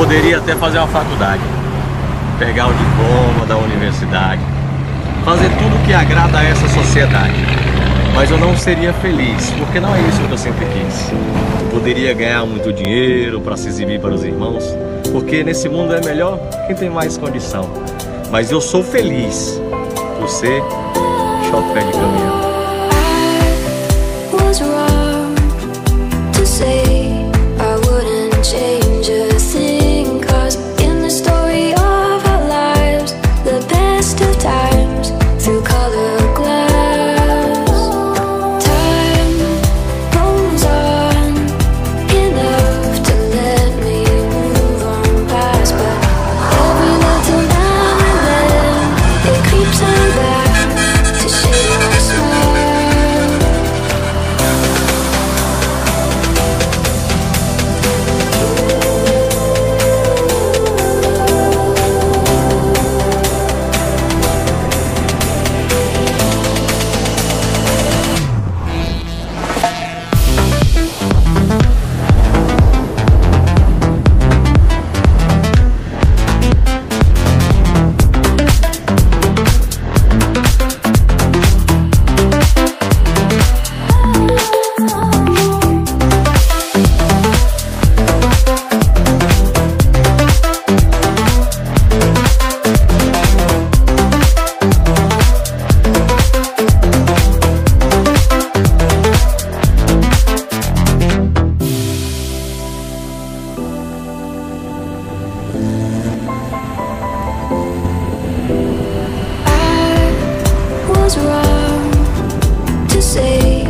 poderia até fazer uma faculdade, pegar o diploma da universidade, fazer tudo o que agrada a essa sociedade. Mas eu não seria feliz, porque não é isso que eu sempre quis. Eu poderia ganhar muito dinheiro para se exibir para os irmãos, porque nesse mundo é melhor quem tem mais condição. Mas eu sou feliz por ser chofé de caminhão. say